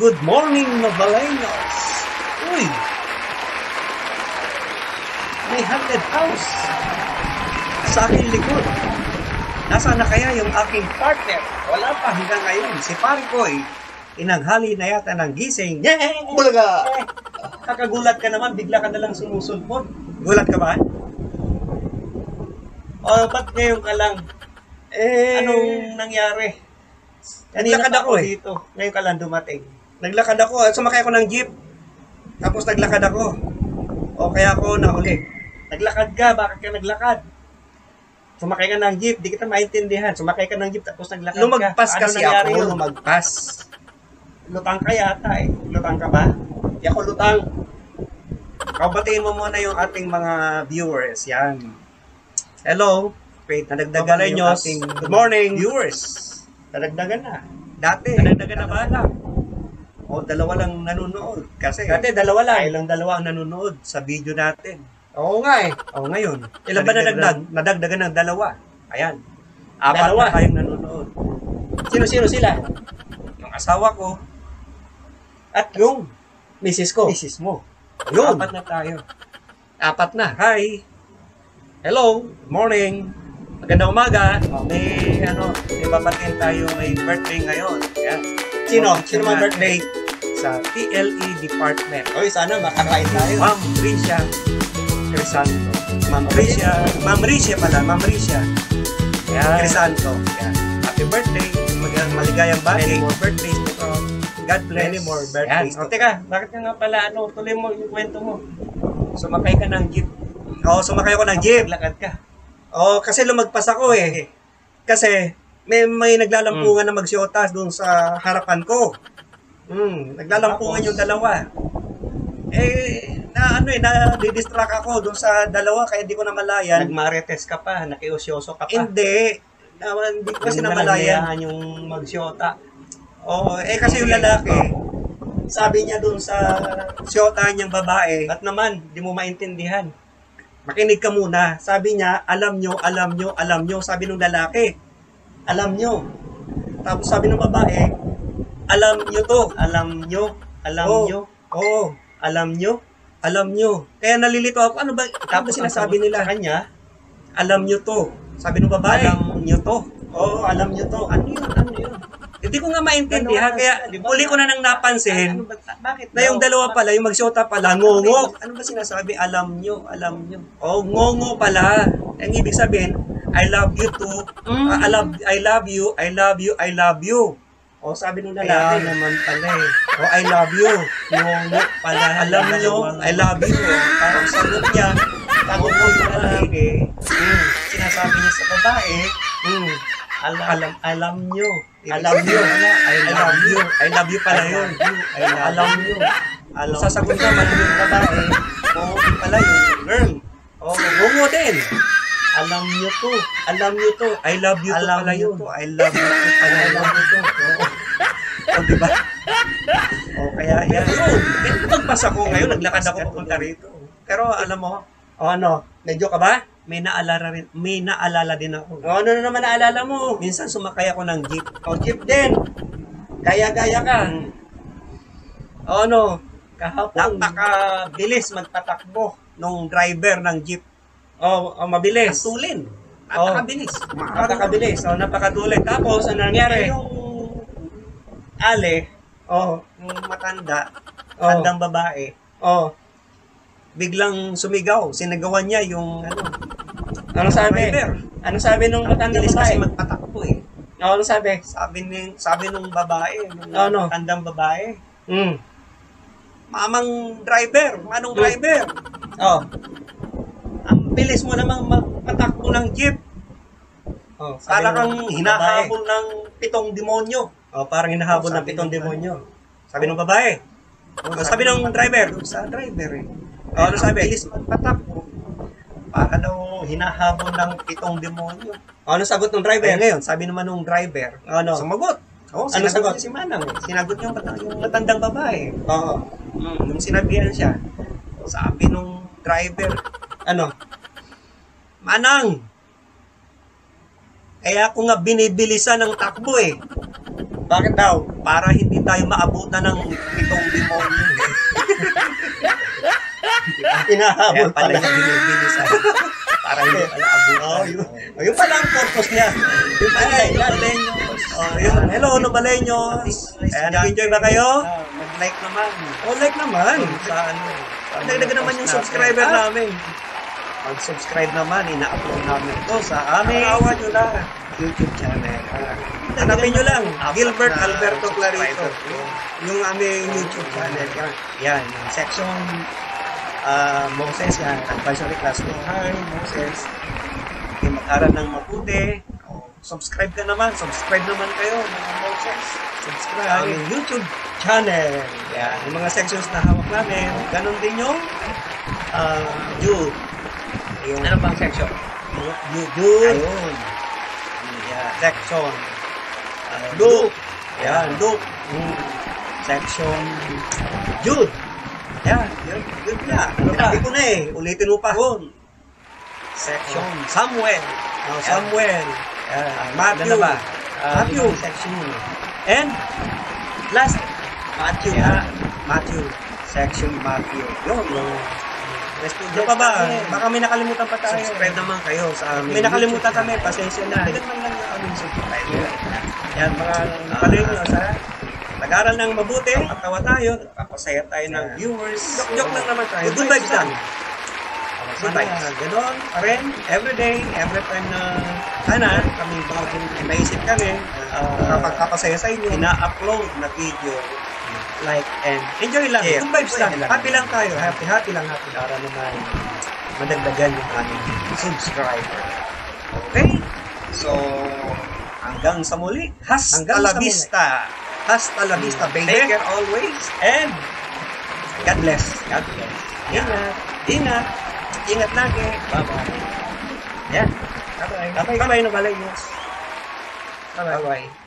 Good morning, Novaleños! Uy! May haunted house sa aking likod. Nasaan na kaya yung aking partner? Wala pa hanggang ngayon. Si Parikoy, inanghali na yata ng gising. Yeah! Bulaga! Kakagulat ka naman, bigla ka nalang sumusulpot. Gulat ka ba? O, ba't ngayon ka lang? Eh, Anong nangyari? Kanina Naglakad pa ako eh. dito. Ngayon ka lang dumating. Naglakad ako. Sumakay ako ng jeep. Tapos naglakad ako. O kaya ako nahuli. Naglakad ka. Bakit ka naglakad? Sumakay ka ng jeep. Di kita maintindihan. Sumakay ka ng jeep tapos naglakad Lumagpas ka. kasi nangyari ako, yun? lumagpas. Lutang ka yata eh. Lutang ka ba? Di ako lutang. Kabatiin mo muna yung ating mga viewers. Yan. Hello. Wait, nadagdagan na yung ating Good morning. viewers. Nadagdagan na. Dati. Nadagdagan na ba? lang. O, dalawa lang nanonood. Kasi, Dati, dalawa lang. ilang dalawa ang nanonood sa video natin. Oo nga eh. O, ngayon. Ilan ba nadagdag? Nadagdagan ng dalawa. Ayan. Apat Dalawa. na tayong nanonood. Sino-sino sila? Yung asawa ko, At yung misis ko. misis mo. Yun. Apat na tayo. Apat na. Hi. Hello. Good morning. Magandang umaga. May ano, may babatiin tayo may birthday ngayon. Ayan. Sino? Sino natin birthday? Sa TLE Department. Oy, sana makakain tayo. Ma'am Tricia Crisanto. Ma'am Tricia, Ma'am Tricia pala, Ma'am Tricia. Yan. Crisanto. Ayan. Happy birthday. Mag maligayang birthday. Many more birthdays to come. God bless. Many more birthdays Ayan. O, teka, bakit ka nga pala, ano, tuloy mo yung kwento mo. Sumakay ka ng jeep. Oo, sumakay ako ng jeep. Naglakad ka. Oo, kasi lumagpas ako eh. Kasi may may naglalampungan na magsiyotas doon sa harapan ko. Hmm, naglalampungan yung dalawa. Eh, na ano eh, na distract ako doon sa dalawa kaya hindi ko namalayan. Nagmarites ka pa. Nakiusyoso ka pa. Hindi. Na, hindi ko kasi Hindi na namalayan. nangyayahan yung magsiyota. Oo, eh kasi yung lalaki, sabi niya doon sa siyota niyang babae, At naman, di mo maintindihan. makinig ka muna. Sabi niya, alam nyo, alam nyo, alam nyo. Sabi ng lalaki, alam nyo. Tapos sabi ng babae, alam nyo to. Alam nyo, alam Oo. nyo, Oo, alam nyo. alam nyo. Kaya nalilito ako, ano ba, ano Tapos sinasabi nila? kanya, Alam nyo to. Sabi ng babae, alam nyo to. oo, alam nyo to. Ano yun, ano yun? Hindi ko nga maintindihan, Ganun kaya huli ko na nang napansin, Ano ba, bakit na yung dalawa pala, yung magsyota pala, ngongo. Ano ba sinasabi? Alam nyo, alam nyo. Oh, ngongo pala. Ang ibig sabihin, I love you too. Mm. Ah, I love I love you, I love you, I love you. Oh, sabi nung Kaya lalaki, naman pala eh. oh, I love you. Ngongo pala. Alam nyo, I love you. Parang sagot niya, bago mo yung lalaki, mm, sinasabi niya sa babae, mm, Alam, alam, alam nyo. Alam nyo. I love you. I love you pala yun. I love Alam you. nyo. Alam Sasagot naman yung babae, oo, pala yung girl. Oo, bungo din. Alam nyo to. Alam nyo to. I love you to Alam pala nyo yun. to. I love you to pala I yun. love you to. Oo. O, di ba? O, kaya yan. Kaya nagpas ako ngayon, naglakad ako papunta rito. Pero alam mo, o ano, medyo ka ba? May naalala rin, may naalala din ako. O, ano na naman naalala mo? Minsan sumakay ako ng jeep. O, jeep din. Gaya-gaya ka. O, ano, Kahapon. napakabilis magpatakbo nung driver ng jeep. O, o mabilis. Tulin. Napakabilis. Napakabilis. O, napakatulin. Tapos, ano nangyari? Yung ale, o, yung matanda, Oh. tandang babae, o, biglang sumigaw. Sinagawan niya yung, ano, Ano sabi? driver. Ano sabi nung matandang Bilis kasi babae? magpatakbo eh. O, ano sabi? Sabi ni sabi nung babae, nung Ano? tandang babae, Mm. mamang driver, manong Hmm. driver. Oh. Bilis mo namang magpatakbo ng jeep. Oh, Para sabi kang hinahabol ng pitong demonyo. Oh, parang hinahabol Oh, ng sabi pitong demonyo. Sabi ng babae. babae. Oh, sabi ng driver, sa driver eh. Oh, ano sabi? Bilis magpatakbo. Para daw hinahabol ng pitong demonyo. Oh, ano sagot ng Driver driver? ngayon, sabi naman nung driver, Ano? sumagot. Oh, Ano sagot? si Manang. eh. Sinagot niya yung, mata- yung matandang babae. Oo. Mm, nung sinabihan siya, sabi nung driver, Ano? Manang, kaya ako nga binibilisan ng takbo eh. Bakit daw? Para hindi tayo maabutan ng pitong demonyo. Hinahabol Kaya pala pala. yung binibilisan. Para hindi pala abutan. Oh, yun, oh, yun pala ang purpose niya. Yung pala, Ay, yun. Baleños. Oh, yun. Hello, Nobaleños. Kaya nag-enjoy ba kayo? Ah, Mag-like naman. Oh, like naman. Sa ano. Dagdagan naman yung subscriber namin. Mag-subscribe naman, ina-upload namin ito sa aming Awa nyo lang. YouTube channel. Hanapin nyo lang, Gilbert Alberto Clarito. Yung aming YouTube channel. Yan, section ah, Moses, yan, advisory class to Hi, Moses. Okay, mag-aral ng mabuti. Subscribe ka naman, subscribe naman kayo, mga Moses. Subscribe. Aming YouTube channel. Yan, yung mga sections na hawak namin. Ganon din yung ah, Jude. Yung, Ano pang section? Jude. Jude. Ayun. Yeah, section. Uh, Luke. Yan, Luke. Mm. Section. Jude. Yan, yun, yun na. Ano? Sinabi ko na eh. Ulitin mo pa. Section. Samuel. Oh. Samuel. Yan. Matthew. Ano ba? Ah, Matthew. section yun. And last, Matthew. yeah, Matthew. Section Matthew. Yun, yung Ano pa ba? Baka may nakalimutan pa tayo. Subscribe naman kayo sa aming May nakalimutan kami, pasensya na. Tignan man lang yung aming subscriber. Yan, mga palayo sa nag-aral ng mabuti, patawa tayo, nakapasaya tayo ng viewers. Joke-joke lang naman tayo. Good vibes lang. Good vibes. Ganon pa rin, every day, every time na sana kami bagong naisip kami, uh, kapagkapasaya sa inyo, ina-upload na video, like and enjoy lang. Yeah. Good vibes lang. Lang. Happy lang tayo. Happy, happy lang happy. Para naman madagdagan yung aming subscriber. Okay? So, hanggang sa muli. Hasta Hanggang la sa muli. vista. Hasta la vista, baby. Take care always. And God bless. God bless. Ingat. Ingat. Ingat lagi. Bye-bye. Yan. Bye-bye. Bye-bye. Bye-bye. Bye-bye. Bye-bye.